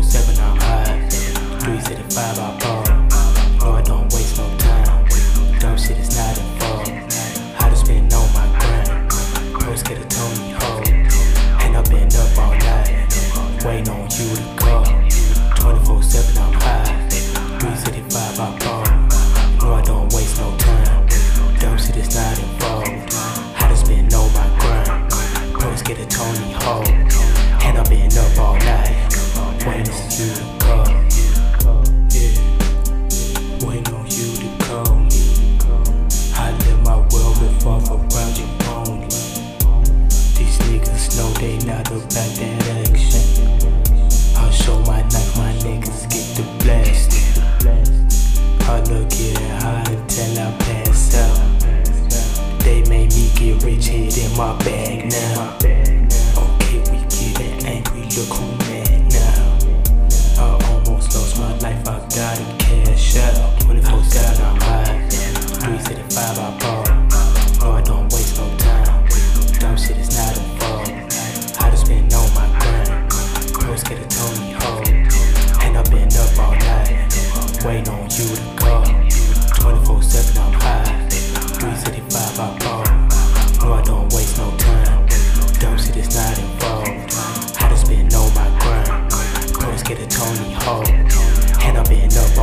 24-7 I'm high. 365 I ball. No I don't waste no time. Dumb shit is not involved How to spend on my grind. Post get a Tony Ho And I've been up all night. Waiting on you to call my bag now. Okay, we getting angry, look who mad now. I almost lost my life, I gotta cash out. 24 7, I'm high. 365, I ball. No, I don't waste no time. Dumb shit is not involved. How to spend on my grind. Close get a Tony Ho. And I've been up all night. Waiting on you to get a Tony Hawk. And I'm in up